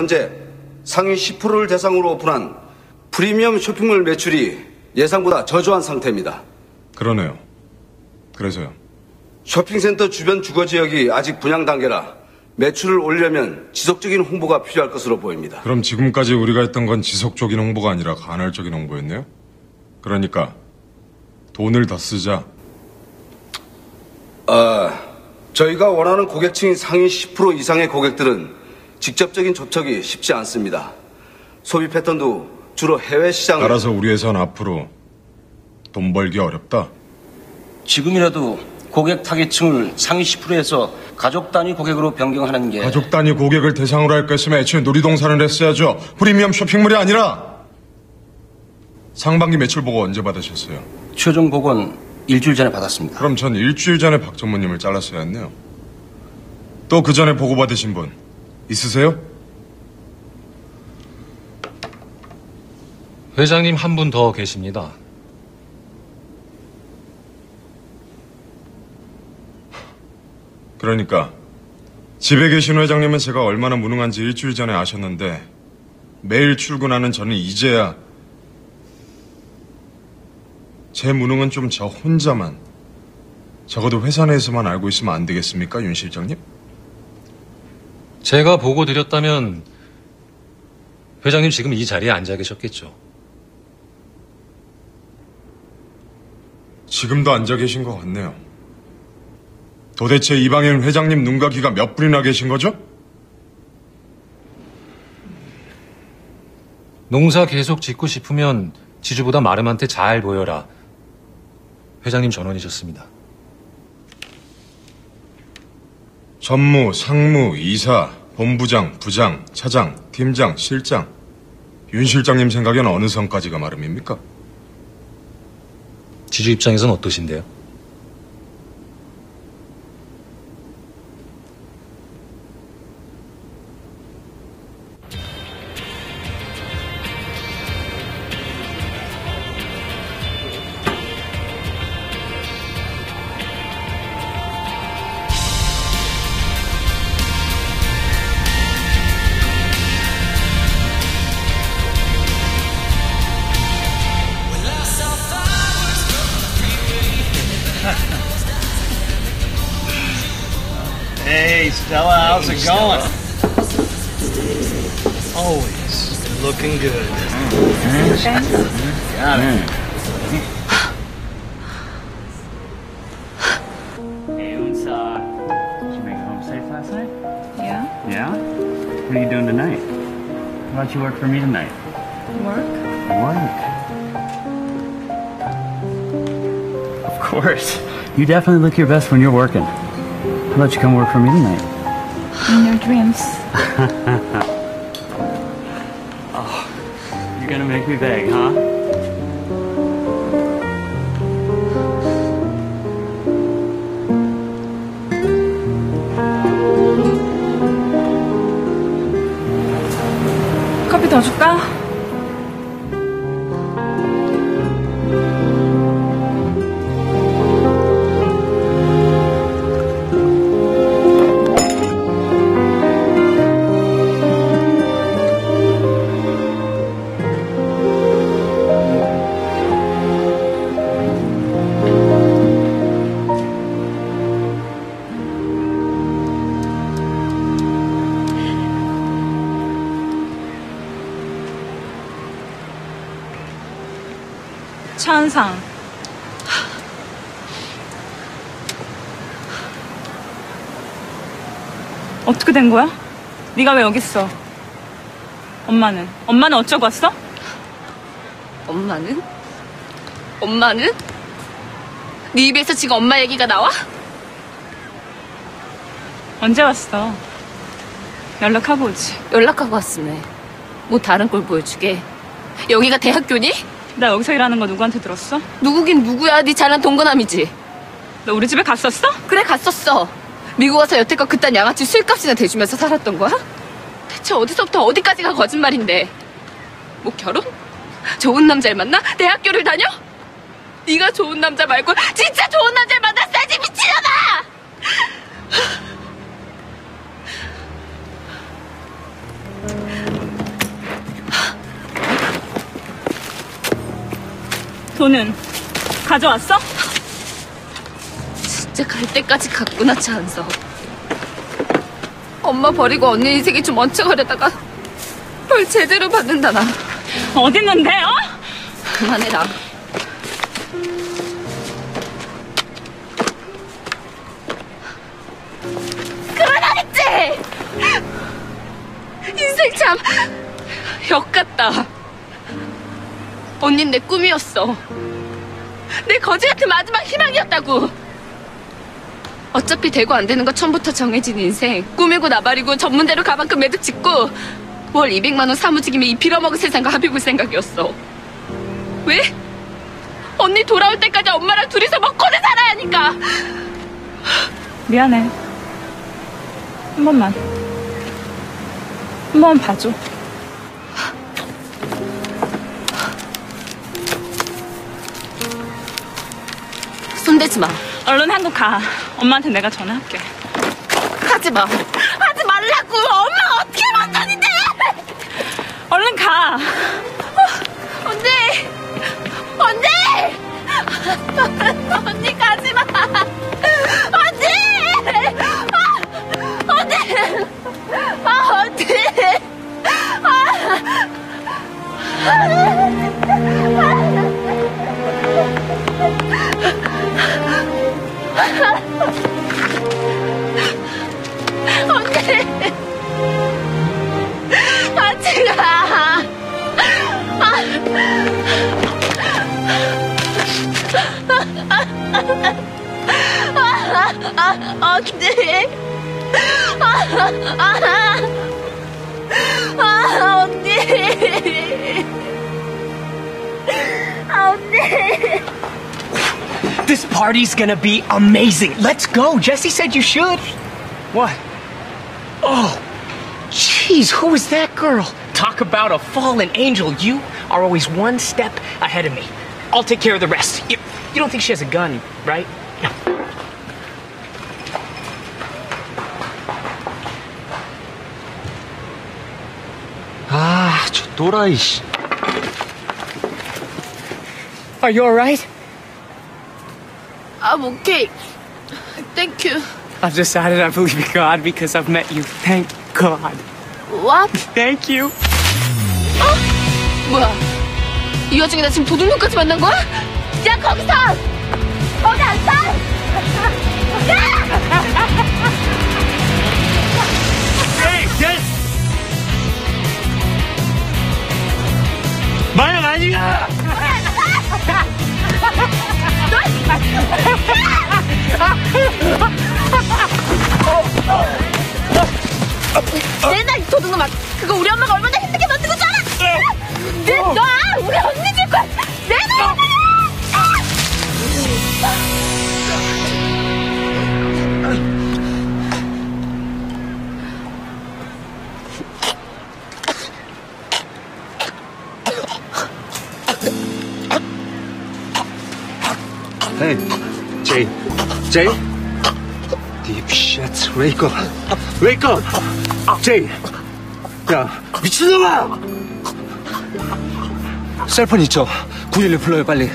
현재 상위 10%를 대상으로 오픈한 프리미엄 쇼핑몰 매출이 예상보다 저조한 상태입니다. 그러네요. 그래서요. 쇼핑센터 주변 주거 지역이 아직 분양 단계라 매출을 올리려면 지속적인 홍보가 필요할 것으로 보입니다. 그럼 지금까지 우리가 했던 건 지속적인 홍보가 아니라 간헐적인 홍보였네요? 그러니까 돈을 더 쓰자. 아, 저희가 원하는 고객층이 상위 10% 이상의 고객들은 직접적인 접촉이 쉽지 않습니다. 소비 패턴도 주로 해외 시장을 따라서 우리 회사는 앞으로 돈 벌기 어렵다. 지금이라도 고객 타겟층을 상위 10%에서 가족 단위 고객으로 변경하는 게 가족 단위 고객을 대상으로 할 것이면 애초에 놀이동산을 했어야죠. 프리미엄 쇼핑몰이 아니라 상반기 매출 보고 언제 받으셨어요? 최종 보고는 일주일 전에 받았습니다. 그럼 전 일주일 전에 박 전무님을 잘랐어야 했네요. 또 그 전에 보고 받으신 분 있으세요? 회장님 한 분 더 계십니다. 그러니까 집에 계신 회장님은 제가 얼마나 무능한지 일주일 전에 아셨는데 매일 출근하는 저는 이제야 제 무능은 좀 저 혼자만 적어도 회사 내에서만 알고 있으면 안 되겠습니까, 윤 실장님? 제가 보고 드렸다면 회장님 지금 이 자리에 앉아 계셨겠죠. 지금도 앉아 계신 것 같네요. 도대체 이방인 회장님 눈과 귀가 몇 분이나 계신 거죠? 농사 계속 짓고 싶으면 지주보다 마름한테 잘 보여라. 회장님 전원이셨습니다. 전무, 상무, 이사, 본부장, 부장, 차장, 팀장, 실장. 윤 실장님 생각엔 어느 선까지가 마름입니까? 지주 입장에선 어떠신데요? Stella, how's it going? Always looking good. Got it. Hey, Unsa. Did you make it home safe last night? Yeah? Yeah? What are you doing tonight? Why don't you work for me tonight? Work? Work. Of course. You definitely look your best when you're working. How about you come work for me tonight? In your dreams. You're gonna make me beg, huh? 커피 더 줄까? 차은상. 어떻게 된 거야? 네가 왜 여기 있어? 엄마는? 엄마는 어쩌고 왔어? 엄마는? 엄마는? 네 입에서 지금 엄마 얘기가 나와? 언제 왔어? 연락하고 오지. 연락하고 왔으네. 뭐 다른 걸 보여주게. 여기가 대학교니? 나 여기서 일하는 거 누구한테 들었어? 누구긴 누구야. 네 잘난 동거남이지. 너 우리 집에 갔었어? 그래 갔었어. 미국 와서 여태껏 그딴 양아치 술값이나 대주면서 살았던 거야? 대체 어디서부터 어디까지가 거짓말인데? 뭐 결혼? 좋은 남자를 만나? 대학교를 다녀? 네가 좋은 남자 말고 진짜 좋은 남자를 만났어야지 미친놈아! 돈은 가져왔어? 진짜 갈 때까지 갔구나, 차한석. 엄마 버리고 언니 인생이 좀 얹혀가려다가 벌 제대로 받는다, 나. 어디 있는데, 어? 그만해라. 그만하겠지! 인생 참, 역 같다. 언닌 내 꿈이었어. 내 거지 같은 마지막 희망이었다고. 어차피 되고 안 되는 거 처음부터 정해진 인생. 꾸미고 나발이고 전문대로 가방끈 매듭 짓고 월 200만 원 사무직이면 이 빌어먹을 세상과 합의 볼 생각이었어. 왜? 언니 돌아올 때까지 엄마랑 둘이서 먹고는 살아야 하니까. 미안해. 한 번만. 한 번만 봐줘. 손대지 마. 얼른 한국 가. 엄마한테 내가 전화할게. 하지 마. 하지 말라고. 엄마 어떻게 만다는데? 얼른 가. 언니! 언니! 언니 가지 마! 언니! 아, 언니! 아, 언니! 언니! 같이 가! 언니. 아, 언니. 아, 언니. This party's gonna be amazing. Let's go. Jesse said you should. What? Oh, jeez, who is that girl? Talk about a fallen angel. You are always one step ahead of me. I'll take care of the rest. You, you don't think she has a gun, right? No. 아, 저 또라이, 씨. Are you alright? I'm okay. Thank you. I've decided I believe in God because I've met you. Thank God. What? Thank you. 뭐야? 이 와중에 나 지금 도둑놈까지 만난 거야? 야, 거기서! 거기 안 서! 마약 아니야! 내나 이 도둑놈아! 그거 우리 엄마가 얼마나 힘들게 만든 줄 알아? Hey, Jay. Jay? Deep shit. Wake up. Wake up. Jay. 야, 미친놈아! 셀폰 있죠? 911 불러요, 빨리.